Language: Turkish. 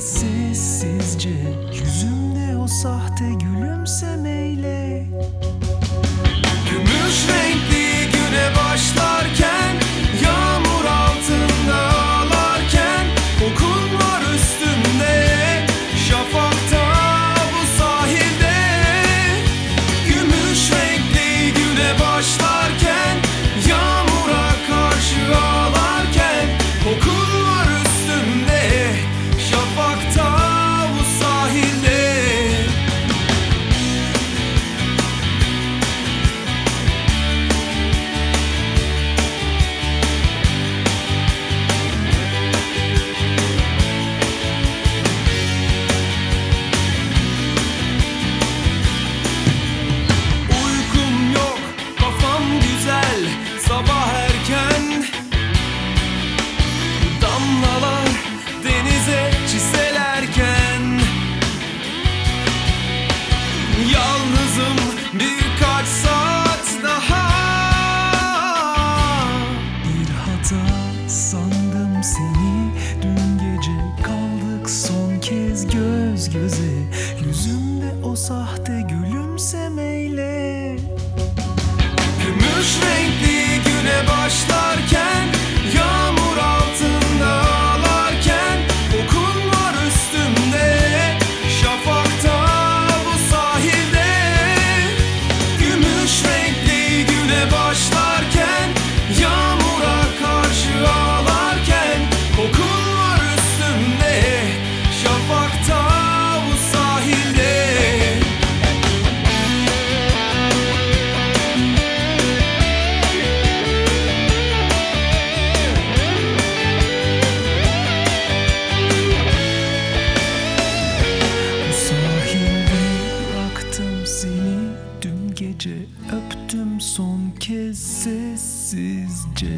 sessizce Yüzümde o sahte gülümsemeyle. Sabah erken Damlalar denize çiselerken Yalnızım birkaç saat daha. Bir hata sandım seni. Dün gece kaldık son kez göz göze. Yüzümde o sahte gülümsemeyle gece öptüm son kez sessizce.